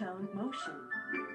tone motion.